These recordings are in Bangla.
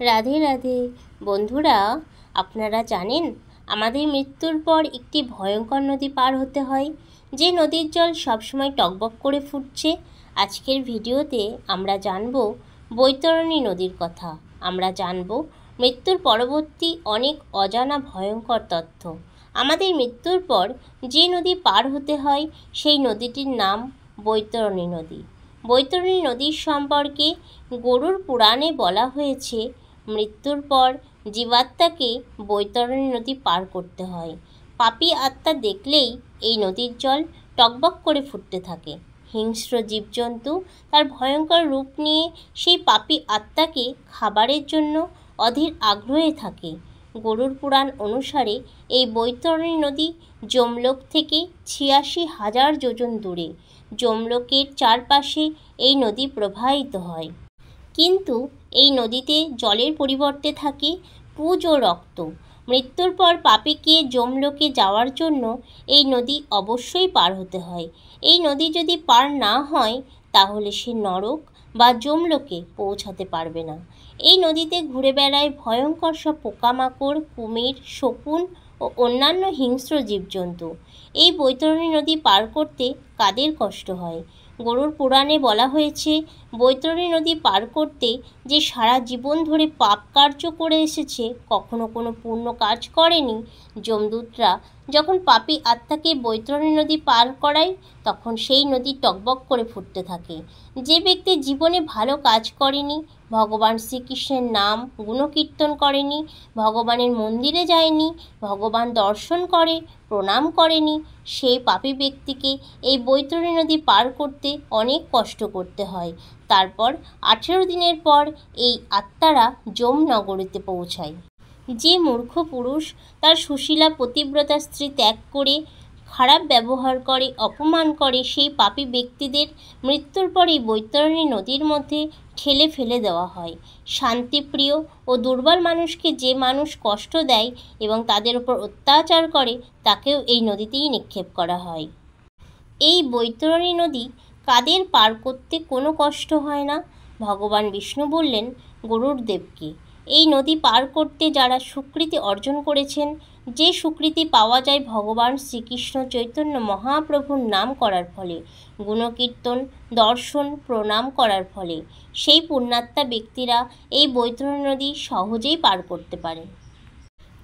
রাধে রাধে। বন্ধুরা, আপনারা জানেন, আমাদের মৃত্যুর পর একটি ভয়ঙ্কর নদী পার হতে হয়, যে নদীর জল সবসময় টকবক করে ফুটছে। আজকের ভিডিওতে আমরা জানব বৈতরণী নদীর কথা। আমরা জানব মৃত্যুর পরবর্তী অনেক অজানা ভয়ঙ্কর তথ্য। আমাদের মৃত্যুর পর যে নদী পার হতে হয়, সেই নদীটির নাম বৈতরণী নদী। বৈতরণী নদীর সম্পর্কে গরুর পুরাণে বলা হয়েছে মৃত্যুর পর জীবাত্মাকে বৈতরণী নদী পার করতে হয়। পাপি আত্মা দেখলেই এই নদীর জল টকবক করে ফুটতে থাকে। হিংস্র জীবজন্তু তার ভয়ঙ্কর রূপ নিয়ে সেই পাপি আত্মাকে খাবারের জন্য অধীর আগ্রহে থাকে। গরুর পুরাণ অনুসারে এই বৈতরণী নদী যমলোক থেকে ছিয়াশি হাজার যোজন দূরে। যমলোকের চারপাশে এই নদী প্রবাহিত হয়। কিন্তু এই নদীতে জলের পরিবর্তে থাকে পুজ ও রক্ত। মৃত্যুর পর পাপিকে যমলোকে যাওয়ার জন্য এই নদী অবশ্যই পার হতে হয়। এই নদী যদি পার না হয়, তাহলে সে নরক বা যমলোকে পৌঁছাতে পারবে না। এই নদীতে ঘুরে বেড়ায় ভয়ঙ্কর সব পোকামাকড়, কুমির, শকুন ও অন্যান্য হিংস্র জীবজন্তু। এই বৈতরণী নদী পার করতে কাদের কষ্ট হয়? গরুর পুরাণে বলা হয়েছে, বৈতরণী নদী পার করতে যে সারা জীবন ধরে পাপ কার্য করে এসেছে, কখনো কোনো পূর্ণ কাজ করেনি। যমদূতরা যখন পাপি আত্মাকে বৈতরণী নদী পার করায়, তখন সেই নদী টকবক করে ফুটতে থাকে। যে ব্যক্তি জীবনে ভালো কাজ করেনি, ভগবান শ্রীকৃষ্ণের নাম গুণকীর্তন করেনি, ভগবানের মন্দিরে যায়নি, ভগবান দর্শন করে প্রণাম করেনি। সেই পাপী ব্যক্তিকে এই বৈতরণী নদী পার করতে অনেক কষ্ট করতে হয়। তারপর আঠেরো দিনের পর এই আত্মারা যমনগরীতে পৌঁছায়। যে মূর্খ পুরুষ তার সুশীলা পতিব্রতা স্ত্রী ত্যাগ করে, খারাপ ব্যবহার করে, অপমান করে সেই পাপী ব্যক্তিদের মৃত্যুর পরেই বৈতরণী নদীর মধ্যে ঠেলে ফেলে দেওয়া হয়। শান্তিপ্রিয় ও দুর্বল মানুষকে যে মানুষ কষ্ট দেয় এবং তাদের উপর অত্যাচার করে, তাকেও এই নদীতেই নিক্ষেপ করা হয়। এই বৈতরণী নদী কাদের পার করতে কোনো কষ্ট হয় না? ভগবান বিষ্ণু বললেন, গরুর দেবকে। এই নদী পার করতে যারা স্বীকৃতি অর্জন করেছেন, যে স্বীকৃতি পাওয়া যায় ভগবান শ্রীকৃষ্ণ চৈতন্য মহাপ্রভুর নাম করার ফলে, গুণকীর্তন, দর্শন, প্রণাম করার ফলে, সেই পুণ্যাত্মা ব্যক্তিরা এই বৈতরণী নদী সহজেই পার করতে পারে।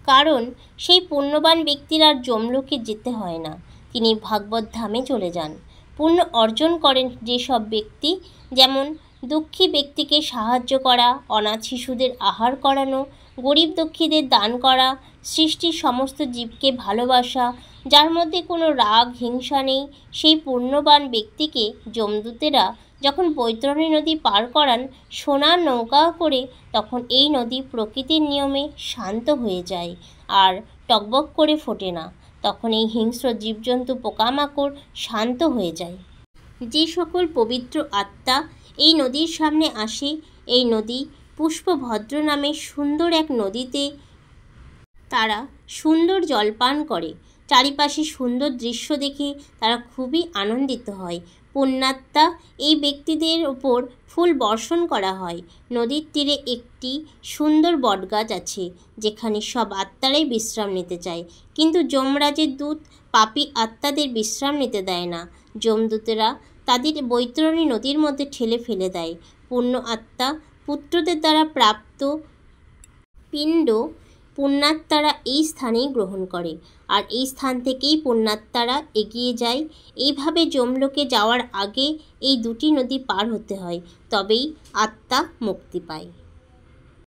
কারণ, সেই পুণ্যবান ব্যক্তির আর যমলোকে যেতে হয় না, তিনি ভাগবত ধামে চলে যান। পুণ্য অর্জন করেন যেসব ব্যক্তি, যেমন দুঃখী ব্যক্তিকে সাহায্য করা, অনাথ শিশুদের আহার করানো, গরিব দুঃখীদের দান করা, সৃষ্টির সমস্ত জীবকে ভালোবাসা, যার মধ্যে কোনো রাগ, হিংসা নেই, সেই পুণ্যবান ব্যক্তিকে যমদূতেরা যখন বৈতরণী নদী পার করান সোনার নৌকা করে তখন এই নদী প্রকৃতির নিয়মে শান্ত হয়ে যায় আর টকবক করে ফোটে না। তখন এই হিংস্র জীবজন্তু পোকামাকড় শান্ত হয়ে যায়। যে সকল পবিত্র আত্মা এই নদীর সামনে আসে। এই নদী পুষ্পভদ্র নামে সুন্দর এক নদীতে তারা সুন্দর জল পান করে। চারিপাশে সুন্দর দৃশ্য দেখে তারা খুবই আনন্দিত হয়। পুণ্যাত্মা এই ব্যক্তিদের ওপর ফুল বর্ষণ করা হয়। নদীর তীরে একটি সুন্দর বটগাছ আছে, যেখানে সব আত্মারাই বিশ্রাম নিতে চায়। কিন্তু যমরাজের দূত পাপি আত্মাদের বিশ্রাম নিতে দেয় না। যমদূতেরা তাদের বৈতরণী নদীর মধ্যে ঠেলে ফেলে দেয়। পুণ্য আত্মা পুত্রদের দ্বারা প্রাপ্ত পিণ্ড পুণ্যাত্মারা এই স্থানেই গ্রহণ করে। আর এই স্থান থেকেই পুণ্যাত্মারা এগিয়ে যায়। এইভাবে যমলোকে যাওয়ার আগে এই দুটি নদী পার হতে হয়, তবেই আত্মা মুক্তি পায়।